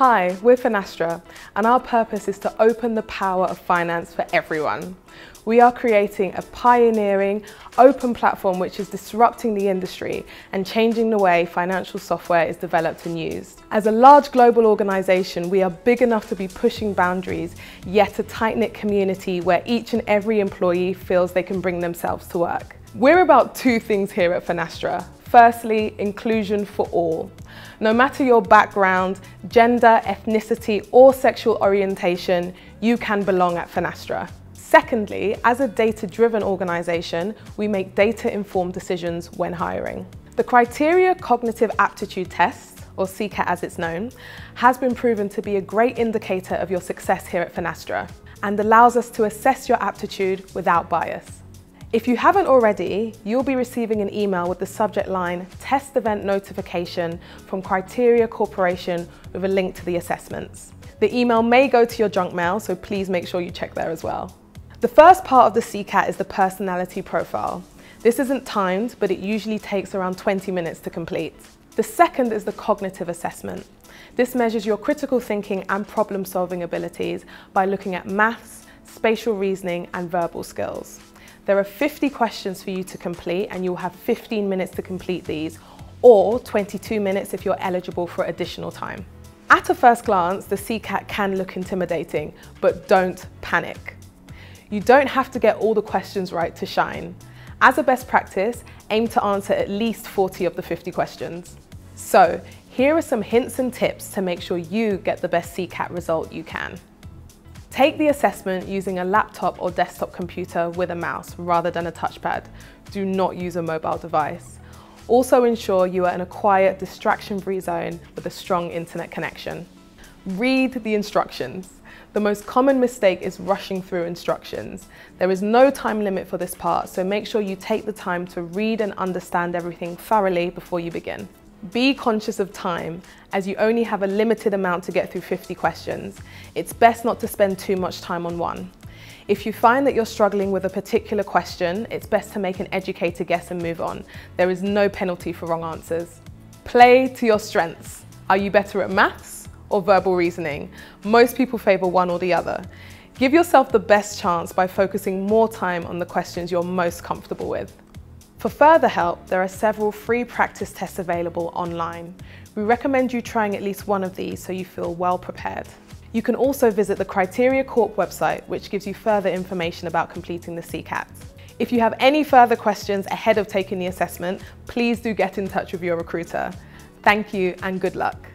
Hi, we're Finastra, and our purpose is to open the power of finance for everyone. We are creating a pioneering, open platform which is disrupting the industry and changing the way financial software is developed and used. As a large global organisation, we are big enough to be pushing boundaries, yet a tight-knit community where each and every employee feels they can bring themselves to work. We're about two things here at Finastra. Firstly, inclusion for all. No matter your background, gender, ethnicity, or sexual orientation, you can belong at Finastra. Secondly, as a data-driven organisation, we make data-informed decisions when hiring. The Criteria Cognitive Aptitude Test, or CCAT as it's known, has been proven to be a great indicator of your success here at Finastra and allows us to assess your aptitude without bias. If you haven't already, you'll be receiving an email with the subject line Test Event Notification from Criteria Corporation with a link to the assessments. The email may go to your junk mail, so please make sure you check there as well. The first part of the CCAT is the personality profile. This isn't timed, but it usually takes around 20 minutes to complete. The second is the cognitive assessment. This measures your critical thinking and problem solving abilities by looking at maths, spatial reasoning and verbal skills. There are 50 questions for you to complete and you'll have 15 minutes to complete these or 22 minutes if you're eligible for additional time. At a first glance, the CCAT can look intimidating, but don't panic. You don't have to get all the questions right to shine. As a best practice, aim to answer at least 40 of the 50 questions. So, here are some hints and tips to make sure you get the best CCAT result you can. Take the assessment using a laptop or desktop computer with a mouse rather than a touchpad. Do not use a mobile device. Also ensure you are in a quiet, distraction-free zone with a strong internet connection. Read the instructions. The most common mistake is rushing through instructions. There is no time limit for this part, so make sure you take the time to read and understand everything thoroughly before you begin. Be conscious of time as you only have a limited amount to get through 50 questions. It's best not to spend too much time on one. If you find that you're struggling with a particular question, it's best to make an educated guess and move on. There is no penalty for wrong answers. Play to your strengths. Are you better at maths or verbal reasoning? Most people favour one or the other. Give yourself the best chance by focusing more time on the questions you're most comfortable with. For further help, there are several free practice tests available online. We recommend you trying at least one of these so you feel well prepared. You can also visit the Criteria Corp website, which gives you further information about completing the CCAT. If you have any further questions ahead of taking the assessment, please do get in touch with your recruiter. Thank you and good luck.